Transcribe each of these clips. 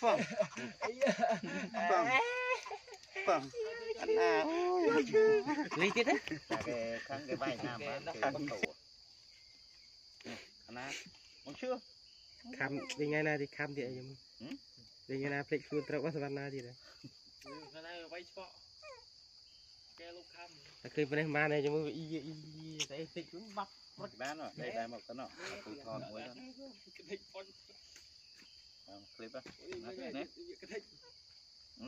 Bang. Bang. Bang. Anh Lấy tiếp đấy. Cái cái vai nam nó không đủ. Anh muốn chưa? ខំវិញថ្ងៃណាទីខំទៀតអីយំវិញថ្ងៃណាភ្លេចខ្លួនត្រូវសម្បត្តិណាទៀតហ្នឹងណាវៃឆ្កក់គេលុបខំតែឃើញប៉ុណ្ណេះបានឯងជាមួយអ៊ីអ៊ីតែតិចខ្លួនបាត់បាត់បានទេតែមកទៅណោះពូថតមួយទៅក្តិចប៉ុនតាមឃ្លីបណាគេណាក្តិច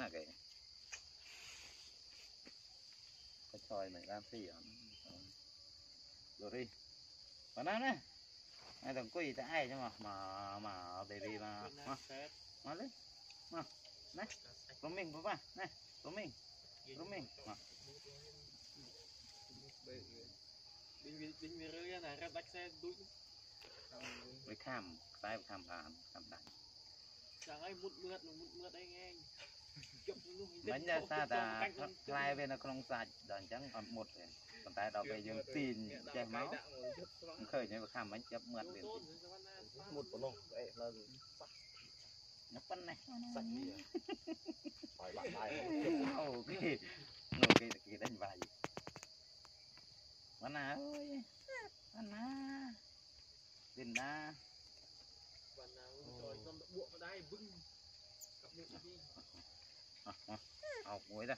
ណាគេក៏ឆ្លើយមិនបានស៊ីអត់លូរីបានណា thằng quỳ ta ai chứ mà mà mà baby mà mà mà đấy, mà này của mình của bạn này của mình của mình mà. Với kham tay kham bàn kham đánh chẳng ai mút mượt mút mượt anh anh មិញថាតាខ្លែវានៅក្នុងសាច់ដល់អញ្ចឹងអត់មុតទេប៉ុន្តែដល់ពេលយើងទីនចេះមកឃើញហើយវាខំមិញចាប់មាត់វាមុតប៉ុណ្ណោះអេឡើងប៉ះប៉ុណ្ណេះសាច់វា ấy ra.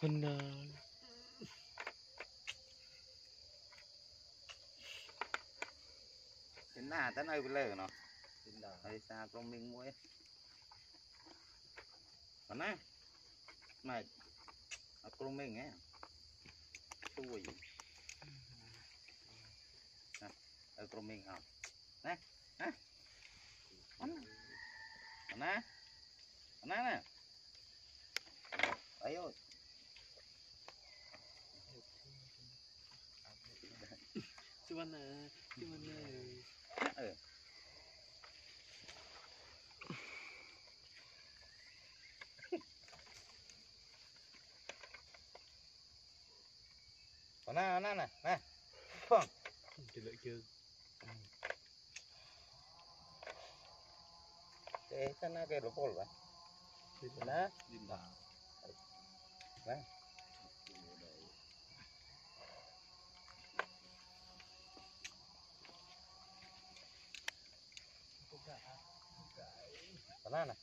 Mình chính là tới nơi lờ nó. Chính là hơi xa con minh mũi còn á này ở con minh ấy. Tôi ở con minh không nè nè. అన్నా అన్నా అయ్యో శివన్న శివన్న అన్నా అన్నా అన్నా ఫోన్ এইখানে আগে বলবা ঠিক না জিন্দা না banana.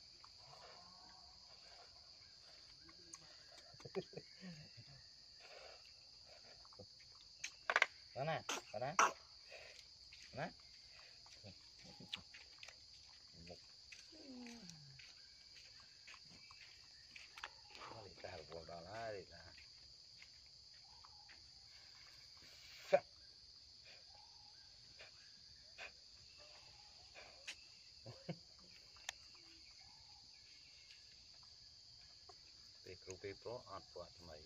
banana, banana. គ្រូពីរប្រុសអត់ព្រោះថ្មី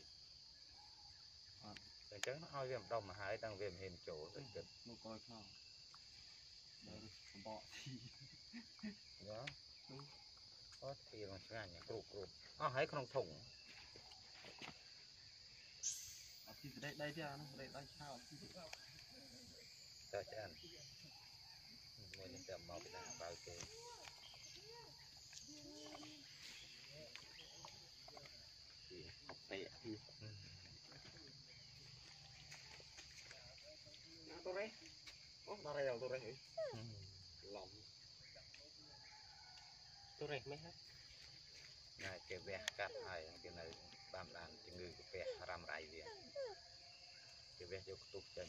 អត់អញ្ចឹងឲ្យវាម្ដុំមកហើយដល់វាមិនហ៊ានចូលទៅគិតមកក្រោយខ្នងដល់សំបកទីយ៉ាអត់ទីមកឆ្ងាញ់គ្រប់គ្រប់អស់ហើយក្នុងធុងអត់ទីដេកដេកទេអានោះដេកដៃឆៅអត់ទីតើចានមួយនេះតែមកពីណាបើគេ ទេណាតរេអូតរេតរេអីឡំតរេមិនហ៎ណាគេវះកាត់ហើយគេនៅបានបានជំងឺកាពះរ៉ាំរ៉ៃវាគេវះយកខ្ទុះចេញ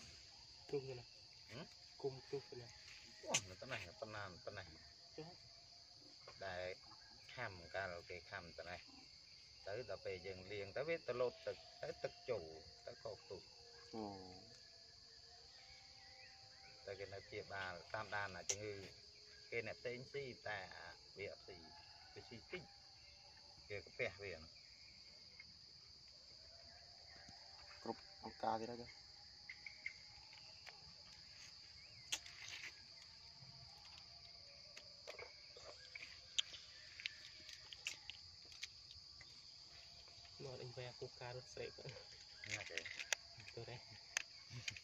ខ្ទុះណាគុំខ្ទុះណាអូនៅតណេះតណានតណេះដែលខំកាលគេខំតណេះ ទៅដល់ពេលយើងលាងទៅវាទៅលោតទឹកទៅទឹកចូលទៅកោកទុះអូតែគេនៅព្យាបាលតាមដានអាជំងឺគេអ្នកផ្សេងស៊ីតែវាអត់ស៊ីវាស៊ីតិចគេកាពះវាគ្រប់អង្គការទៀតហើយចា kuka harus serik oke itu deh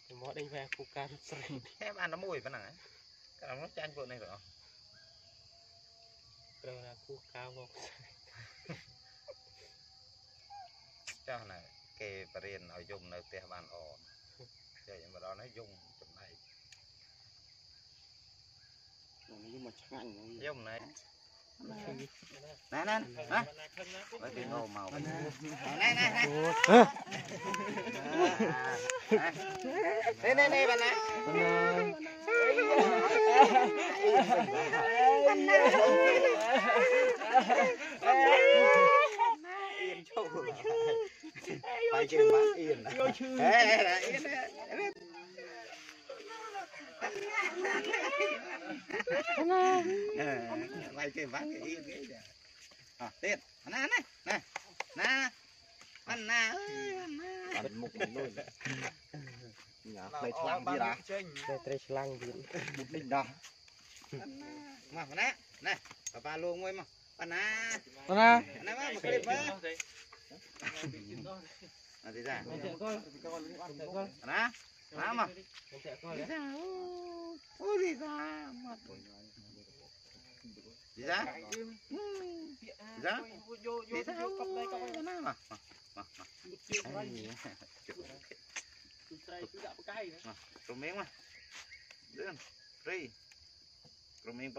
semua ada yang kuka harus serik em anda mau ibu nang kalau mau cang kok nih kok kalau aku kau ចាស់ណាគេបរៀនឲ្យយំនៅផ្ទះបានល្អតែខ្ញុំម្ដងនេះយំចំណែកយំមកឆ្ងាញ់យំណែ nè nè nè với cái ngô màu nè nè nè nè nè nè bà nè yên châu bay chơi bán yên yên yên Mày cái vắt cái yên cái kìa. À, tiệt. Nè nè, nè. Nè. Anh nè anh nè. Anh mục luôn. Nhà lấy lăng đi ra. Để tres lăng đi. Một mình đó. Mà nè, nè. Papa luôn ngồi mà. Pana. Nè mà một Mama. Bisa. Oh, bisa. Bisa? Bisa? Bisa. Mama. Rumeng mah. Lên. Ri. Rumeng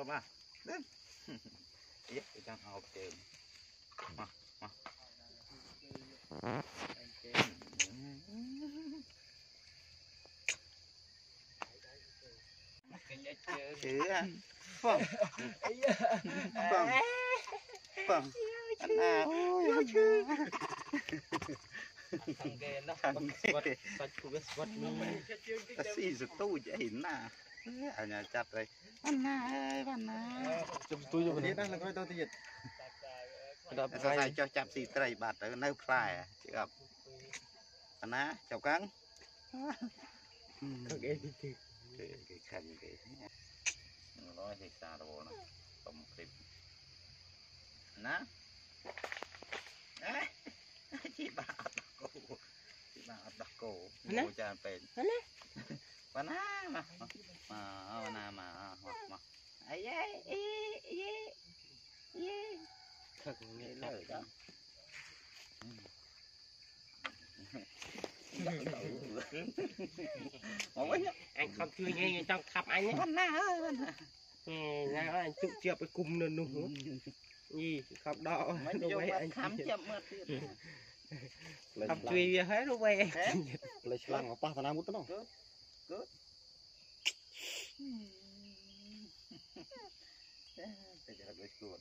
chứ à? Phẳng phẳng phẳng anh à ôi ôi. Chứ thằng ghê nó thằng ghê. Ta xì giật tu vậy nà ở nhà đây anh na anh na. Chụp tôi chụp đi. Đang là coi tôi thì sao này cho chạm xì trai bạt ở nơi phải à? chứ gặp. Anh na chào cắn. ก็เกติ ខាងគេទីទី cái cái khăn cái nói thì xa đồ nó tổng clip ná Đấy. chị bà ập đặc cổ chị bà ập đặc cổ Anh á? ngồi tràn bền Anh á? bà ná mà mà mà mà mà mà mà ấy ấy ấy ấy ấy ខាងគេ cái ដល់ មកវិញអញខំជួយឯងចង់ខាប់អញហ្នឹងណាអើយណាអញជុកជាប់ឲ្យគុំនៅនោះយីខាប់ដកមិនយកអញខំជាប់មើលទៀតខំជួយវាហើយនោះវិញលេឆ្លាំងមកប៉ះបណ្ណាមុតទៅនោះគឺ Good.